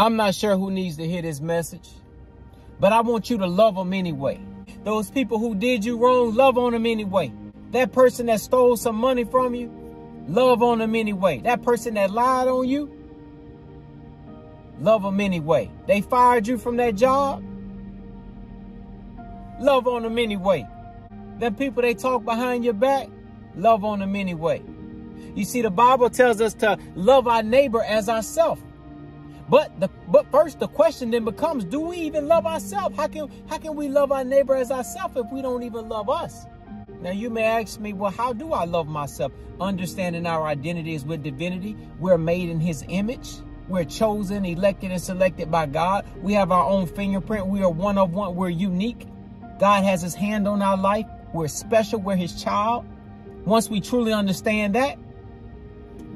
I'm not sure who needs to hear this message, but I want you to love them anyway. Those people who did you wrong, love on them anyway. That person that stole some money from you, love on them anyway. That person that lied on you, love them anyway. They fired you from that job, love on them anyway. Them people they talk behind your back, love on them anyway. You see, the Bible tells us to love our neighbor as ourselves. But the but first the question then becomes, do we even love ourselves? How can how can we love our neighbor as ourselves if we don't even love us? Now you may ask me, well, how do I love myself? Understanding our identity is with divinity. We're made in his image. We're chosen, elected, and selected by God. We have our own fingerprint. We are one of one. We're unique. God has his hand on our life. We're special. We're his child. Once we truly understand that,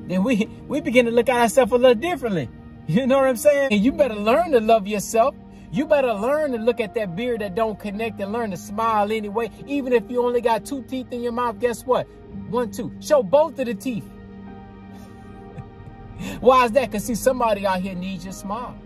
then we, we begin to look at ourselves a little differently. You know what I'm saying? And you better learn to love yourself. You better learn to look at that beard that don't connect and learn to smile anyway. Even if you only got two teeth in your mouth, guess what? One, two. Show both of the teeth. Why is that? Because see, somebody out here needs your smile.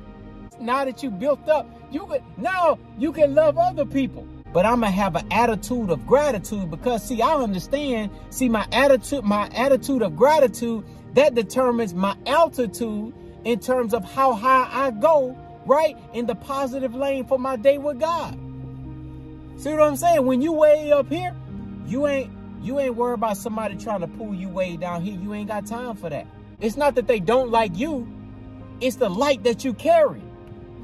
Now that you built up, you can now you can love other people. But I'm gonna have an attitude of gratitude because see, I understand. See, my attitude, my attitude of gratitude, that determines my altitude in terms of how high I go, right? In the positive lane for my day with God. See what I'm saying? When you way up here, you ain't you ain't worried about somebody trying to pull you way down here. You ain't got time for that. It's not that they don't like you. It's the light that you carry.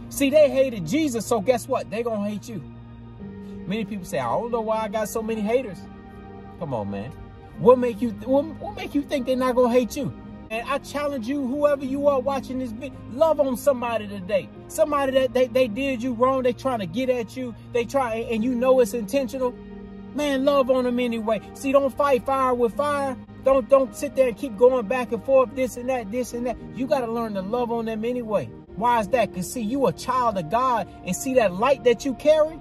See, they hated Jesus, so guess what? They gonna hate you. Many people say, I don't know why I got so many haters. Come on, man. What make you what, what make you think they're not gonna hate you? And I challenge you, whoever you are watching this video, love on somebody today. Somebody that they, they did you wrong, they trying to get at you, they try, and you know it's intentional. Man, love on them anyway. See, don't fight fire with fire. Don't don't sit there and keep going back and forth, this and that, this and that. You got to learn to love on them anyway. Why is that? Because see, you a child of God and see that light that you carry?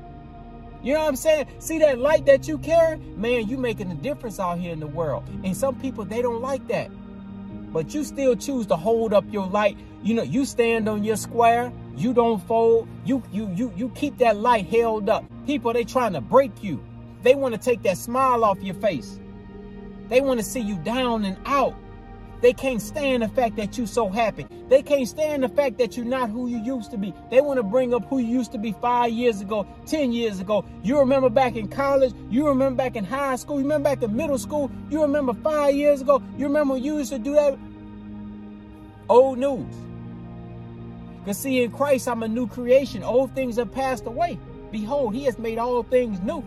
You know what I'm saying? See that light that you carry? Man, you making a difference out here in the world. And some people, they don't like that but you still choose to hold up your light. You know, you stand on your square, you don't fold, you you you you keep that light held up. People they trying to break you. They want to take that smile off your face. They want to see you down and out. They can't stand the fact that you're so happy. They can't stand the fact that you're not who you used to be. They want to bring up who you used to be five years ago, 10 years ago. You remember back in college. You remember back in high school. You remember back in middle school. You remember five years ago. You remember you used to do that? Old news. Because see, in Christ, I'm a new creation. Old things have passed away. Behold, he has made all things new.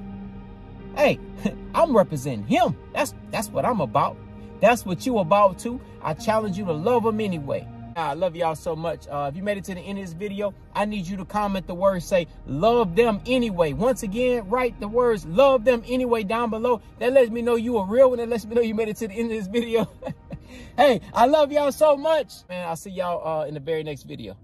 Hey, I'm representing him. That's that's what I'm about that's what you about to. I challenge you to love them anyway. I love y'all so much. Uh, if you made it to the end of this video, I need you to comment the words, say, love them anyway. Once again, write the words, love them anyway down below. That lets me know you are real and that lets me know you made it to the end of this video. hey, I love y'all so much. Man, I'll see y'all uh, in the very next video.